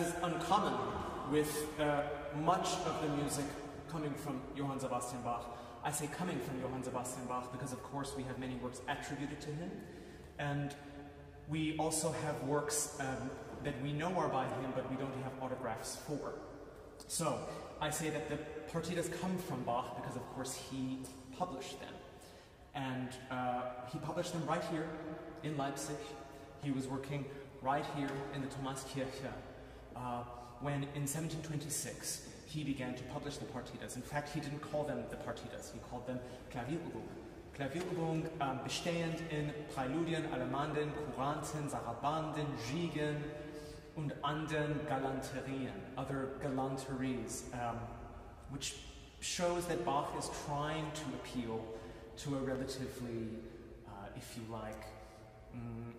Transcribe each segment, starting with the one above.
is uncommon with uh, much of the music coming from Johann Sebastian Bach. I say coming from Johann Sebastian Bach because, of course, we have many works attributed to him, and we also have works um, that we know are by him, but we don't have autographs for. So, I say that the partitas come from Bach because, of course, he published them. And uh, he published them right here in Leipzig. He was working right here in the Thomaskirche uh, when in 1726 he began to publish the partitas. In fact, he didn't call them the partitas, he called them Klavierübung. Klavierübung um, bestehend in Präludien, Allemanden, Couranten, Sarabanden, Gigen und anderen Galanterien, other galanteries, um, which shows that Bach is trying to appeal to a relatively, uh, if you like, mm,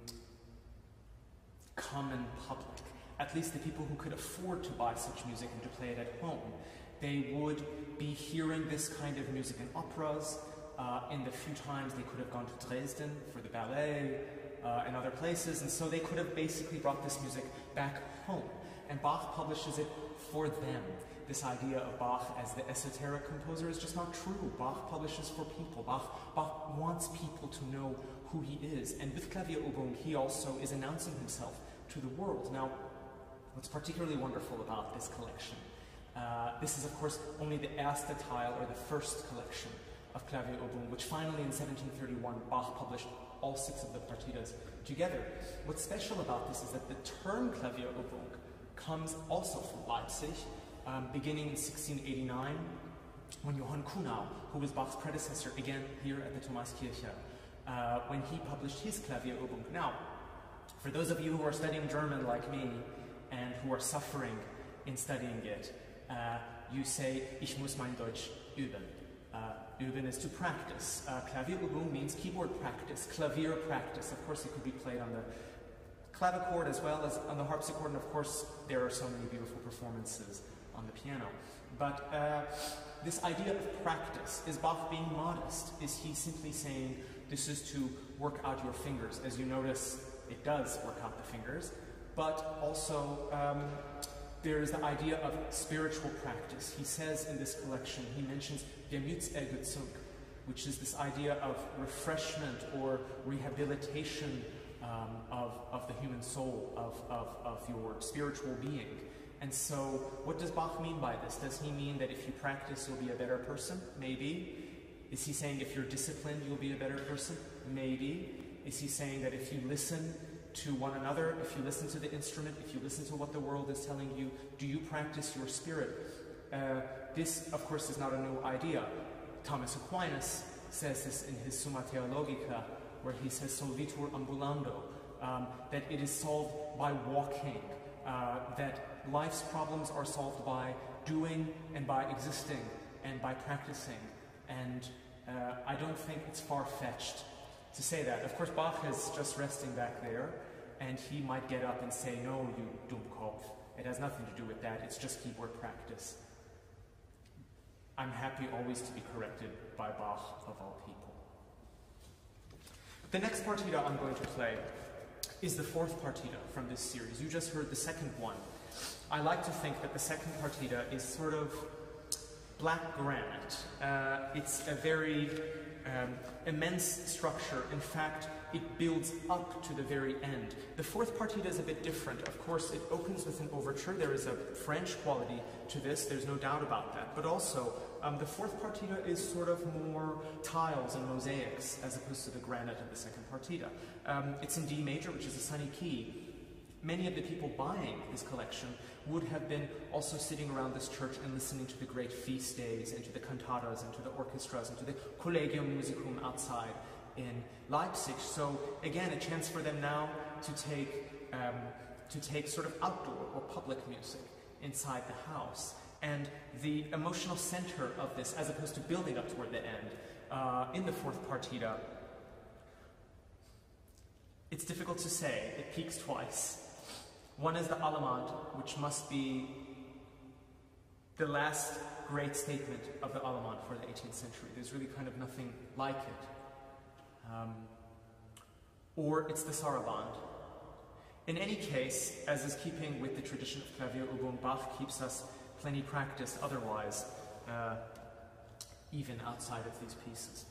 common public. At least the people who could afford to buy such music and to play it at home. They would be hearing this kind of music in operas. Uh, in the few times they could have gone to Dresden for the ballet uh, and other places, and so they could have basically brought this music back home. And Bach publishes it for them. This idea of Bach as the esoteric composer is just not true. Bach publishes for people. Bach, Bach wants people to know who he is. And with Klavierübung, he also is announcing himself to the world. Now, what's particularly wonderful about this collection, uh, this is of course only the erste Teil, or the first collection of Klavierübung, which finally in 1731 Bach published all six of the partitas together. What's special about this is that the term Klavierübung comes also from Leipzig, um, beginning in 1689, when Johann Kuhnau, who was Bach's predecessor, again here at the Thomaskirche, uh, when he published his Klavierübung. Now, for those of you who are studying German like me, and who are suffering in studying it, uh, you say, ich muss mein Deutsch üben. Uh, üben is to practice. Uh, Klavierübung means keyboard practice, clavier practice. Of course, it could be played on the clavichord as well as on the harpsichord, and of course, there are so many beautiful performances on the piano. But uh, this idea of practice, is Bach being modest? Is he simply saying, this is to work out your fingers? As you notice, it does work out the fingers, but also um, there is the idea of spiritual practice. He says in this collection, he mentions Gemütsergötzung, which is this idea of refreshment or rehabilitation um, of, of the human soul, of, of, of your spiritual being. And so, what does Bach mean by this? Does he mean that if you practice, you'll be a better person? Maybe. Is he saying if you're disciplined, you'll be a better person? Maybe. Is he saying that if you listen to one another, if you listen to the instrument, if you listen to what the world is telling you, do you practice your spirit? Uh, this, of course, is not a new idea. Thomas Aquinas says this in his Summa Theologica, where he says solvitur ambulando, um, that it is solved by walking, uh, that life's problems are solved by doing and by existing and by practicing. And uh, I don't think it's far-fetched to say that. Of course, Bach is just resting back there, and he might get up and say, no, you Dummkopf. It has nothing to do with that. It's just keyboard practice. I'm happy always to be corrected by Bach, of all people. The next partita I'm going to play is the fourth partita from this series. You just heard the second one. I like to think that the second partita is sort of black granite. Uh, it's a very um, immense structure. In fact, it builds up to the very end. The fourth partita is a bit different. Of course, it opens with an overture. There is a French quality to this, there's no doubt about that. But also, um, the fourth partita is sort of more tiles and mosaics as opposed to the granite of the second partita. Um, it's in D major, which is a sunny key. Many of the people buying this collection would have been also sitting around this church and listening to the great feast days and to the cantatas and to the orchestras and to the Collegium Musicum outside in Leipzig. So again, a chance for them now to take, um, to take sort of outdoor or public music inside the house. And the emotional center of this, as opposed to building up toward the end, uh, in the fourth partita, it's difficult to say. It peaks twice. One is the Allemande, which must be the last great statement of the Allemande for the 18th century. There's really kind of nothing like it. Um, or it's the saraband. In any case, as is keeping with the tradition of Klavierübung, Bach keeps us plenty practiced otherwise, uh, even outside of these pieces.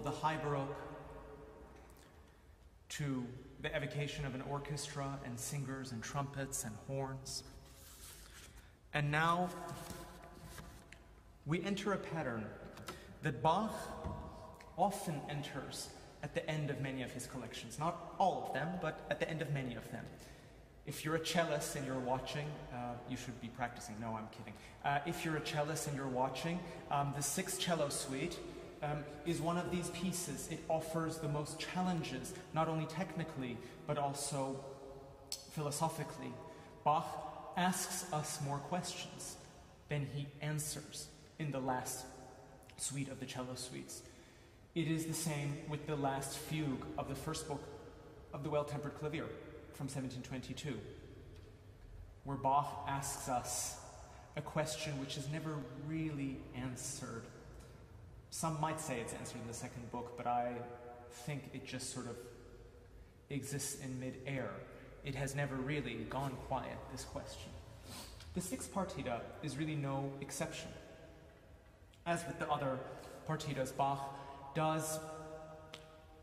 Of the high Baroque to the evocation of an orchestra and singers and trumpets and horns. And now we enter a pattern that Bach often enters at the end of many of his collections. Not all of them, but at the end of many of them. If you're a cellist and you're watching, uh, you should be practicing. No, I'm kidding. Uh, if you're a cellist and you're watching, um, the sixth cello suite um, is one of these pieces. It offers the most challenges, not only technically, but also philosophically. Bach asks us more questions than he answers in the last suite of the cello suites. It is the same with the last fugue of the first book of the Well Tempered Clavier from 1722, where Bach asks us a question which is never really answered. Some might say it's answered in the second book, but I think it just sort of exists in mid-air. It has never really gone quiet, this question. The sixth partita is really no exception. As with the other partitas, Bach does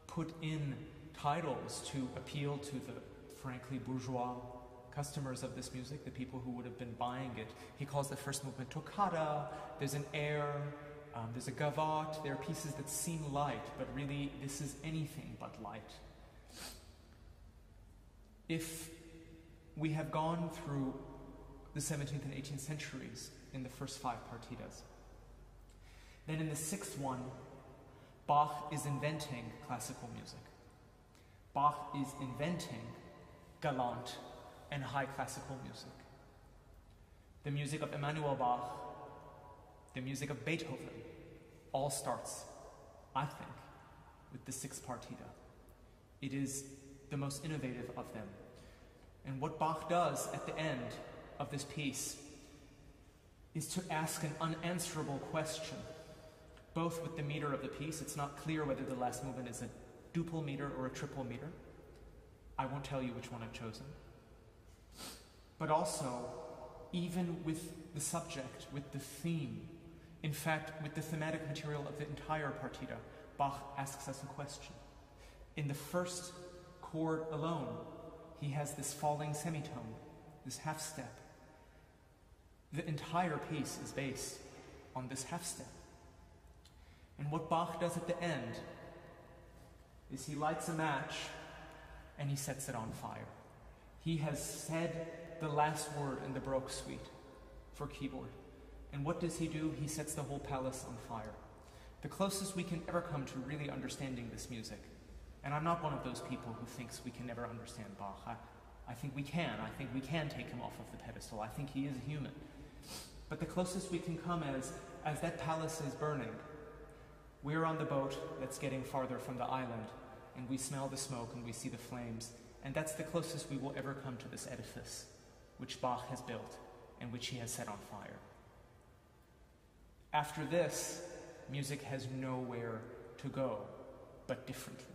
put in titles to appeal to the frankly bourgeois customers of this music, the people who would have been buying it. He calls the first movement toccata, there's an air, um, there's a gavotte, there are pieces that seem light, but really this is anything but light. If we have gone through the 17th and 18th centuries in the first five partitas, then in the sixth one, Bach is inventing classical music. Bach is inventing galant and high classical music. The music of Emanuel Bach, the music of Beethoven, all starts, I think, with the sixth partita. It is the most innovative of them. And what Bach does at the end of this piece is to ask an unanswerable question, both with the meter of the piece. It's not clear whether the last movement is a duple meter or a triple meter. I won't tell you which one I've chosen. But also, even with the subject, with the theme, in fact, with the thematic material of the entire partita, Bach asks us a question. In the first chord alone, he has this falling semitone, this half step. The entire piece is based on this half step. And what Bach does at the end is he lights a match and he sets it on fire. He has said the last word in the Baroque suite for keyboard. And what does he do? He sets the whole palace on fire. The closest we can ever come to really understanding this music. And I'm not one of those people who thinks we can never understand Bach. I, I think we can. I think we can take him off of the pedestal. I think he is a human. But the closest we can come as, as that palace is burning, we're on the boat that's getting farther from the island, and we smell the smoke and we see the flames. And that's the closest we will ever come to this edifice, which Bach has built and which he has set on fire. After this, music has nowhere to go but differently.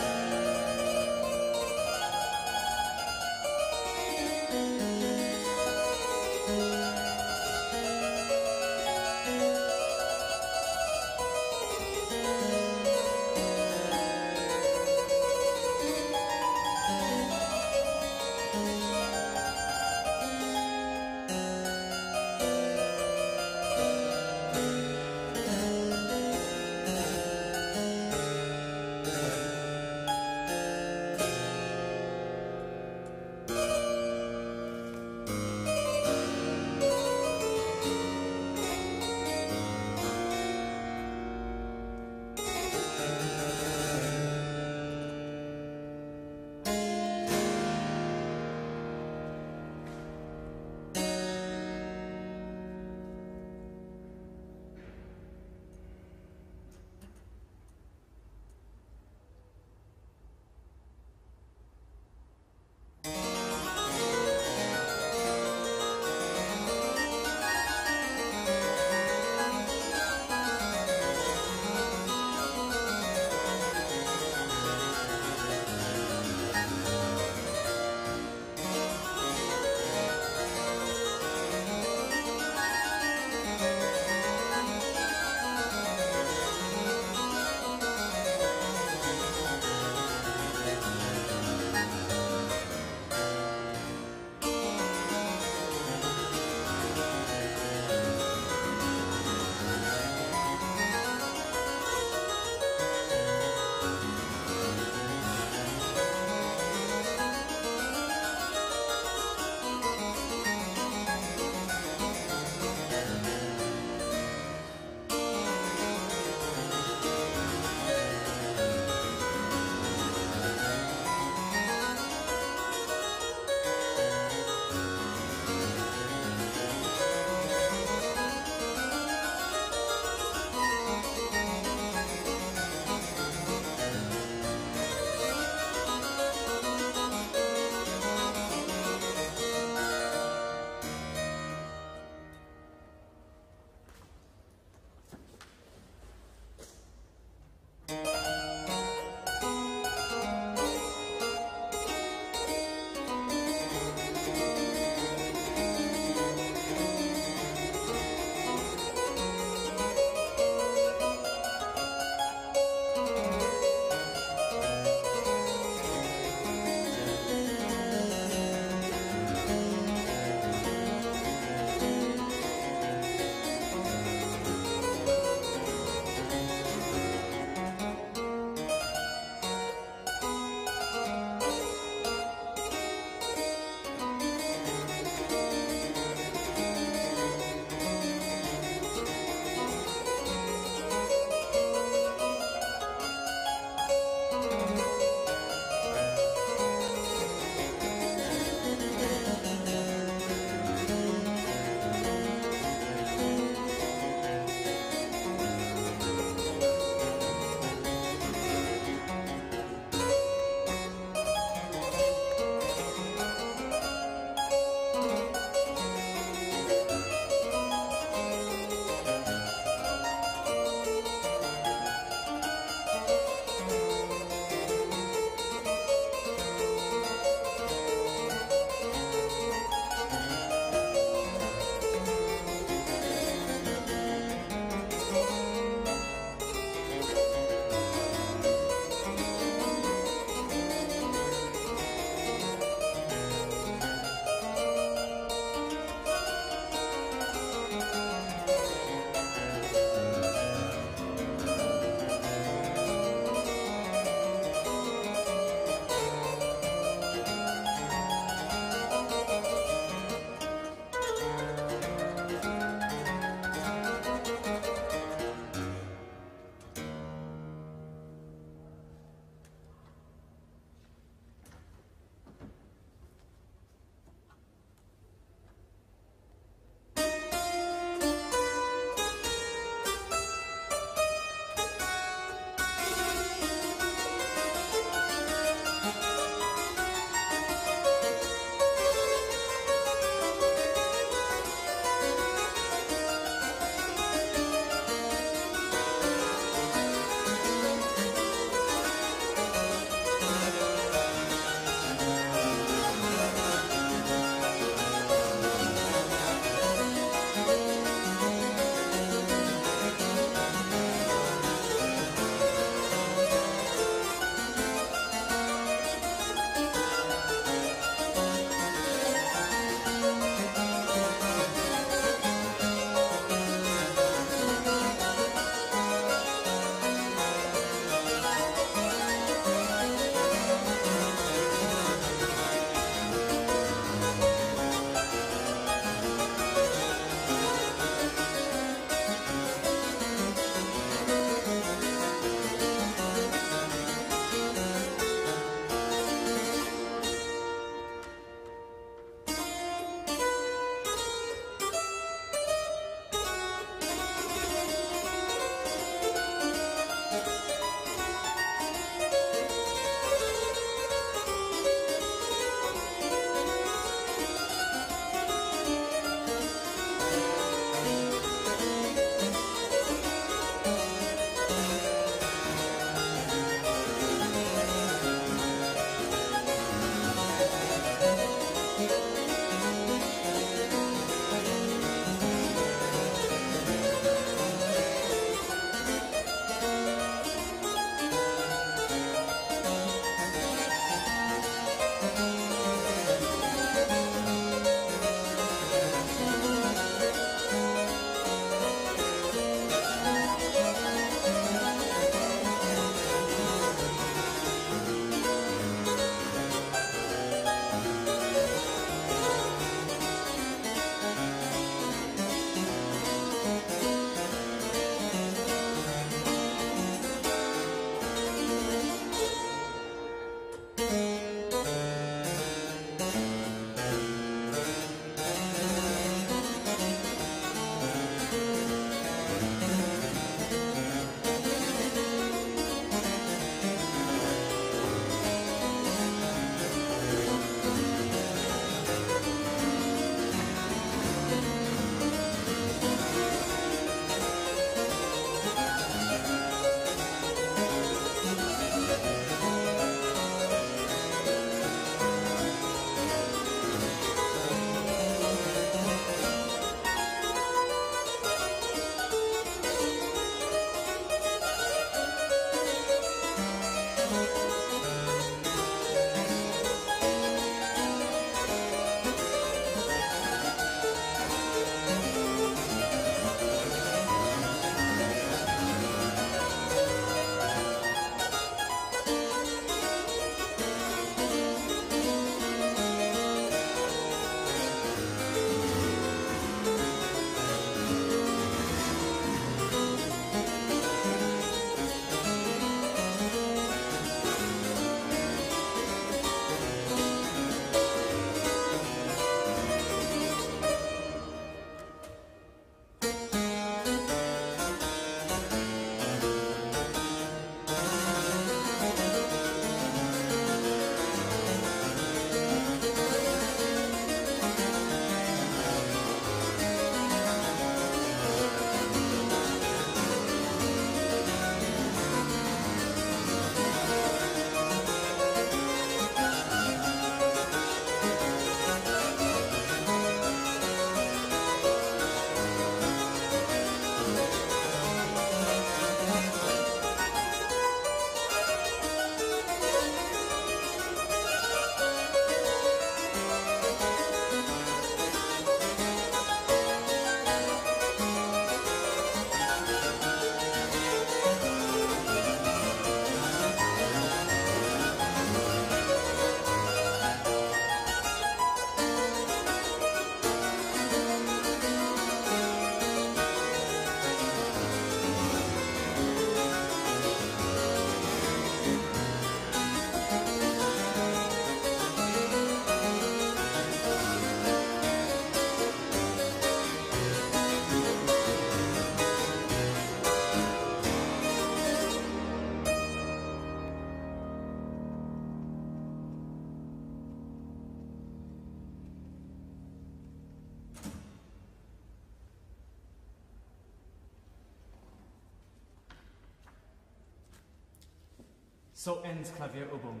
So ends Klavierübung.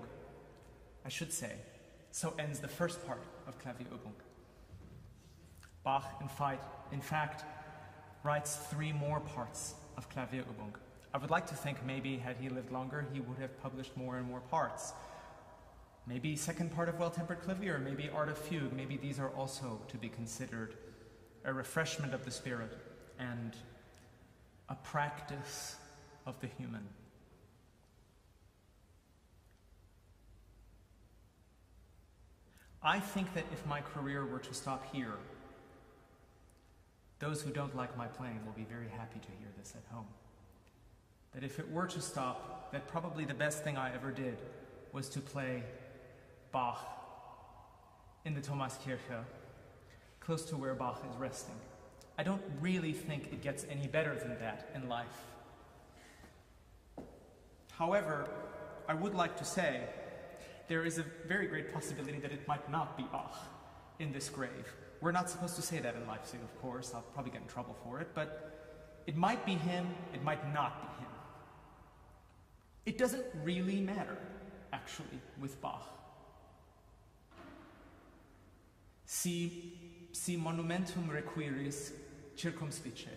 I should say, so ends the first part of Klavierübung. Bach, in, fight, in fact, writes three more parts of Klavierübung. I would like to think maybe had he lived longer, he would have published more and more parts. Maybe second part of Well-Tempered Clavier, maybe Art of Fugue, maybe these are also to be considered a refreshment of the spirit and a practice of the human. I think that if my career were to stop here, those who don't like my playing will be very happy to hear this at home. That if it were to stop, that probably the best thing I ever did was to play Bach in the Thomaskirche, close to where Bach is resting. I don't really think it gets any better than that in life. However, I would like to say there is a very great possibility that it might not be Bach in this grave. We're not supposed to say that in Leipzig, of course. I'll probably get in trouble for it, but it might be him, it might not be him. It doesn't really matter, actually, with Bach. Si, si monumentum requiris circumspice.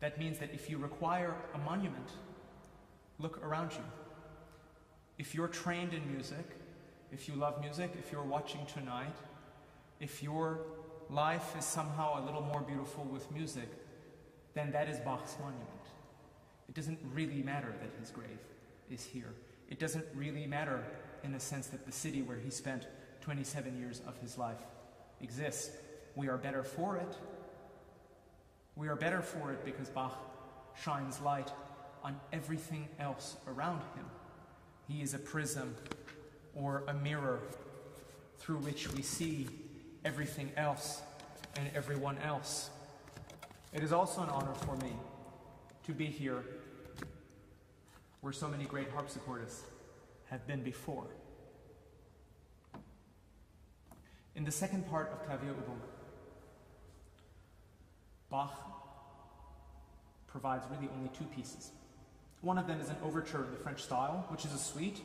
That means that if you require a monument, look around you. If you're trained in music, if you love music, if you're watching tonight, if your life is somehow a little more beautiful with music, then that is Bach's monument. It doesn't really matter that his grave is here. It doesn't really matter in the sense that the city where he spent 27 years of his life exists. We are better for it. We are better for it because Bach shines light on everything else around him. He is a prism or a mirror through which we see everything else and everyone else. It is also an honor for me to be here where so many great harpsichordists have been before. In the second part of Klavierübung, Bach provides really only two pieces. One of them is an overture in the French style, which is a suite.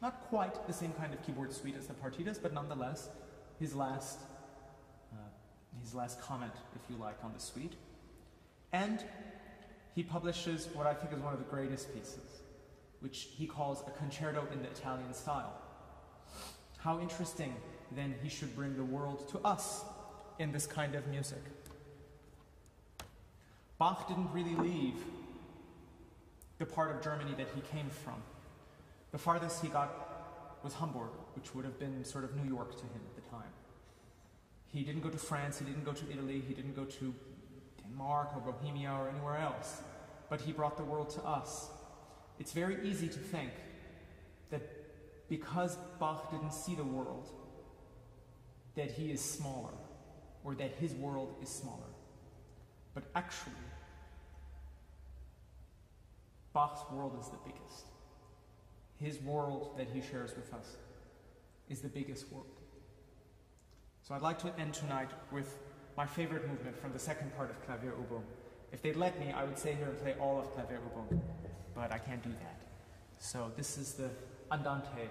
Not quite the same kind of keyboard suite as the partitas, but nonetheless, his last, uh, his last comment, if you like, on the suite. And he publishes what I think is one of the greatest pieces, which he calls a concerto in the Italian style. How interesting, then, he should bring the world to us in this kind of music. Bach didn't really leave the part of Germany that he came from. The farthest he got was Hamburg, which would have been sort of New York to him at the time. He didn't go to France, he didn't go to Italy, he didn't go to Denmark or Bohemia or anywhere else, but he brought the world to us. It's very easy to think that because Bach didn't see the world, that he is smaller, or that his world is smaller. But actually, Bach's world is the biggest. His world that he shares with us is the biggest world. So I'd like to end tonight with my favorite movement from the second part of Klavierübung. If they'd let me, I would stay here and play all of Clavier Oboe, but I can't do that. So this is the Andante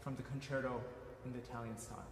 from the concerto in the Italian style.